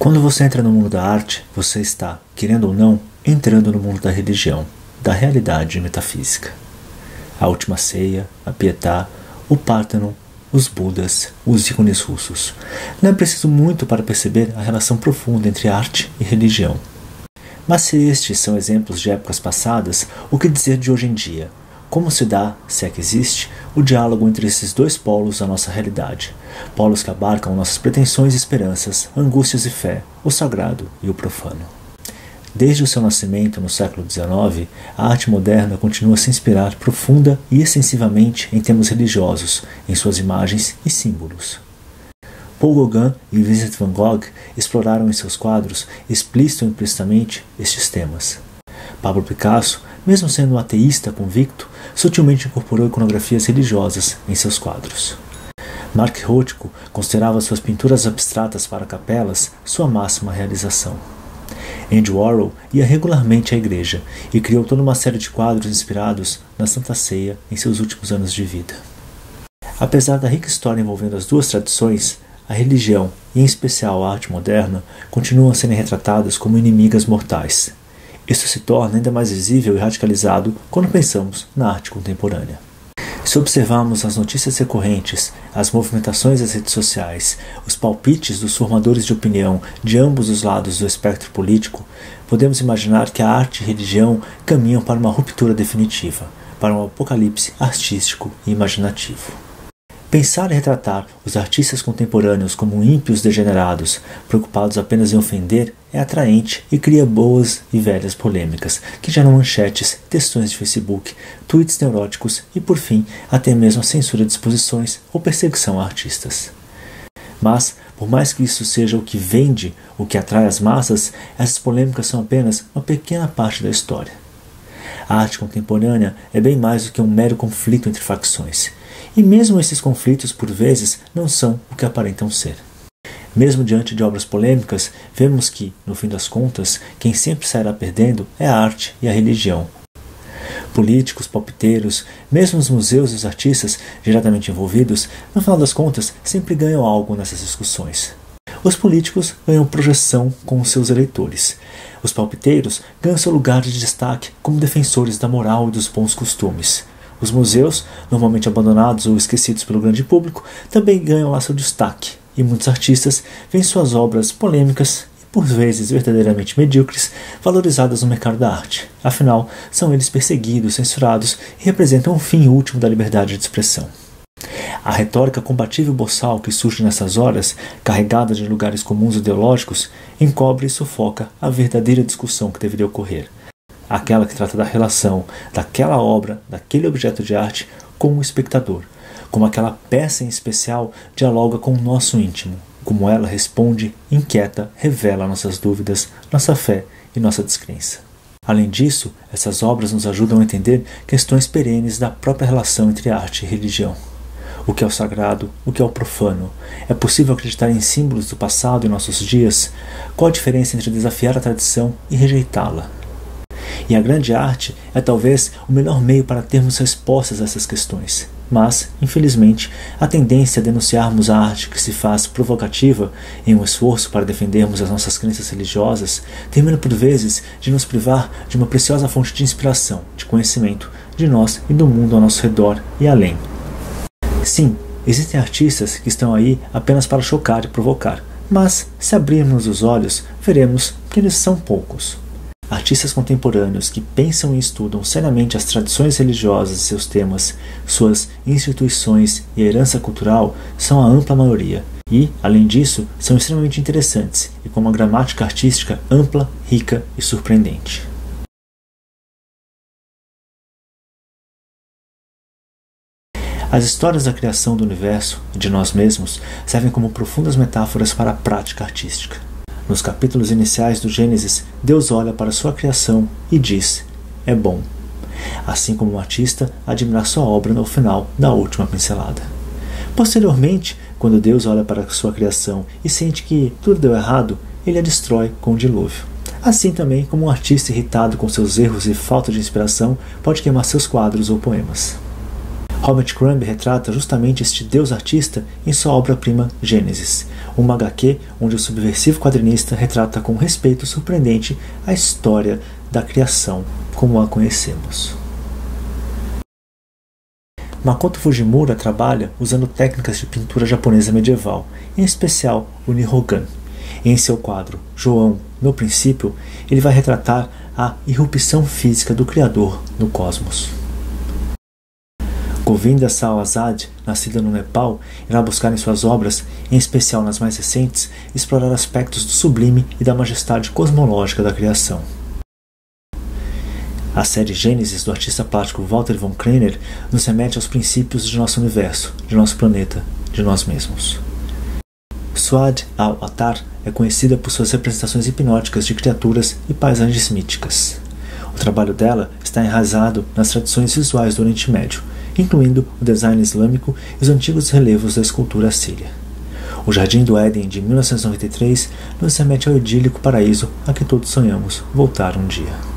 Quando você entra no mundo da arte, você está, querendo ou não, entrando no mundo da religião, da realidade metafísica. A Última Ceia, a Pietà, o Parthenon, os Budas, os ícones russos. Não é preciso muito para perceber a relação profunda entre arte e religião. Mas se estes são exemplos de épocas passadas, o que dizer de hoje em dia? Como se dá, se é que existe, o diálogo entre esses dois polos da nossa realidade? Polos que abarcam nossas pretensões e esperanças, angústias e fé, o sagrado e o profano. Desde o seu nascimento no século XIX, a arte moderna continua a se inspirar profunda e extensivamente em temas religiosos, em suas imagens e símbolos. Paul Gauguin e Vincent van Gogh exploraram em seus quadros, explícito ou implicitamente, estes temas. Pablo Picasso, mesmo sendo um ateísta convicto, sutilmente incorporou iconografias religiosas em seus quadros. Mark Rothko considerava suas pinturas abstratas para capelas sua máxima realização. Andy Warhol ia regularmente à igreja e criou toda uma série de quadros inspirados na Santa Ceia em seus últimos anos de vida. Apesar da rica história envolvendo as duas tradições, a religião e, em especial, a arte moderna continuam serem retratadas como inimigas mortais. Isso se torna ainda mais visível e radicalizado quando pensamos na arte contemporânea. Se observarmos as notícias recorrentes, as movimentações das redes sociais, os palpites dos formadores de opinião de ambos os lados do espectro político, podemos imaginar que a arte e a religião caminham para uma ruptura definitiva, para um apocalipse artístico e imaginativo. Pensar e retratar os artistas contemporâneos como ímpios degenerados, preocupados apenas em ofender, é atraente e cria boas e velhas polêmicas, que geram manchetes, textões de Facebook, tweets neuróticos e, por fim, até mesmo a censura de exposições ou perseguição a artistas. Mas, por mais que isso seja o que vende, o que atrai as massas, essas polêmicas são apenas uma pequena parte da história. A arte contemporânea é bem mais do que um mero conflito entre facções e mesmo esses conflitos, por vezes, não são o que aparentam ser. Mesmo diante de obras polêmicas, vemos que, no fim das contas, quem sempre sairá perdendo é a arte e a religião. Políticos, palpiteiros, mesmo os museus e os artistas diretamente envolvidos, no final das contas, sempre ganham algo nessas discussões. Os políticos ganham projeção com os seus eleitores. Os palpiteiros ganham seu lugar de destaque como defensores da moral e dos bons costumes. Os museus, normalmente abandonados ou esquecidos pelo grande público, também ganham lá seu destaque, e muitos artistas veem suas obras polêmicas e, por vezes, verdadeiramente medíocres valorizadas no mercado da arte. Afinal, são eles perseguidos, censurados e representam o fim último da liberdade de expressão. A retórica combatível boçal que surge nessas horas, carregada de lugares comuns ideológicos, encobre e sufoca a verdadeira discussão que deveria ocorrer aquela que trata da relação daquela obra, daquele objeto de arte com o espectador, como aquela peça em especial dialoga com o nosso íntimo, como ela responde, inquieta, revela nossas dúvidas, nossa fé e nossa descrença. Além disso, essas obras nos ajudam a entender questões perenes da própria relação entre arte e religião. O que é o sagrado, o que é o profano? É possível acreditar em símbolos do passado em nossos dias? Qual a diferença entre desafiar a tradição e rejeitá-la? E a grande arte é talvez o melhor meio para termos respostas a essas questões. Mas, infelizmente, a tendência a denunciarmos a arte que se faz provocativa em um esforço para defendermos as nossas crenças religiosas termina por vezes de nos privar de uma preciosa fonte de inspiração, de conhecimento, de nós e do mundo ao nosso redor e além. Sim, existem artistas que estão aí apenas para chocar e provocar, mas se abrirmos os olhos, veremos que eles são poucos. Artistas contemporâneos que pensam e estudam seriamente as tradições religiosas e seus temas, suas instituições e a herança cultural são a ampla maioria, e, além disso, são extremamente interessantes e com uma gramática artística ampla, rica e surpreendente. As histórias da criação do universo e de nós mesmos servem como profundas metáforas para a prática artística. Nos capítulos iniciais do Gênesis, Deus olha para sua criação e diz: é bom. Assim como o artista admira sua obra no final da última pincelada. Posteriormente, quando Deus olha para sua criação e sente que tudo deu errado, ele a destrói com o dilúvio. Assim também como um artista irritado com seus erros e falta de inspiração pode queimar seus quadros ou poemas. Robert Crumb retrata justamente este deus artista em sua obra-prima Gênesis, uma HQ onde o subversivo quadrinista retrata com respeito surpreendente a história da criação como a conhecemos. Makoto Fujimura trabalha usando técnicas de pintura japonesa medieval, em especial o Nihogan. Em seu quadro João, meu princípio, ele vai retratar a irrupção física do Criador no cosmos. Govinda Salazad, nascida no Nepal, irá buscar em suas obras, em especial nas mais recentes, explorar aspectos do sublime e da majestade cosmológica da criação. A série Gênesis do artista plástico Walter von Kreiner nos remete aos princípios de nosso universo, de nosso planeta, de nós mesmos. Suad al-Attar é conhecida por suas representações hipnóticas de criaturas e paisagens míticas. O trabalho dela está enraizado nas tradições visuais do Oriente Médio, incluindo o design islâmico e os antigos relevos da escultura assíria. O Jardim do Éden de 1993 nos remete ao idílico paraíso a que todos sonhamos voltar um dia.